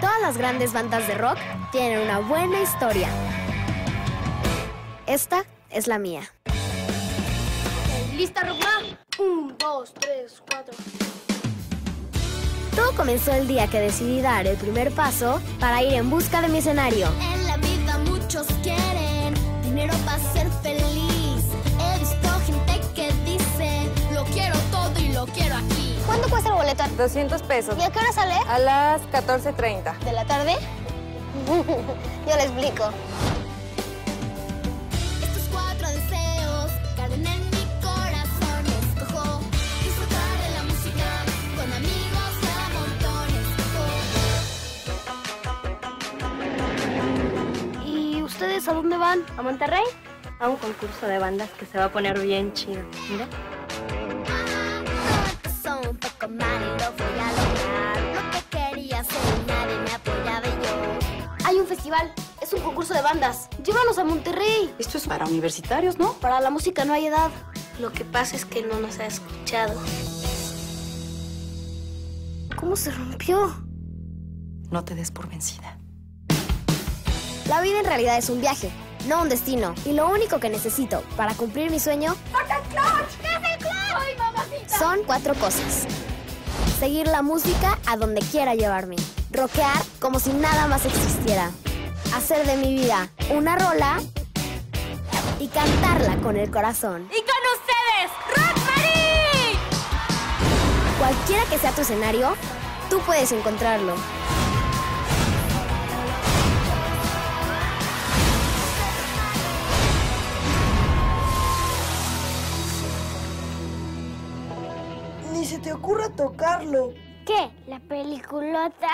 Todas las grandes bandas de rock tienen una buena historia. Esta es la mía. ¿Lista, Rockma? Un, dos, tres, cuatro. Todo comenzó el día que decidí dar el primer paso para ir en busca de mi escenario. En la vida muchos quieren dinero para ser ¿Cuánto cuesta el boleto? 200 pesos. ¿Y a qué hora sale? A las 14.30. ¿De la tarde? Yo le explico. Estos cuatro deseos caben en mi corazón. Escojo disfrutar de la música con amigos a montones. ¿Y ustedes a dónde van? ¿A Monterrey? A un concurso de bandas que se va a poner bien chido. Mira. Un poco mal y lo voy a lograr. Lo que quería hacer y nadie me apoyaba y yo. Hay un festival. Es un concurso de bandas. Llévanos a Monterrey. Esto es para universitarios, ¿no? Para la música no hay edad. Lo que pasa es que no nos ha escuchado. ¿Cómo se rompió? No te des por vencida. La vida en realidad es un viaje, no un destino. Y lo único que necesito para cumplir mi sueño son cuatro cosas. Seguir la música a donde quiera llevarme. Rockear como si nada más existiera. Hacer de mi vida una rola y cantarla con el corazón. ¡Y con ustedes, Rosemary! Cualquiera que sea tu escenario, tú puedes encontrarlo. Ni se te ocurra tocarlo. ¿Qué? ¿La peliculota?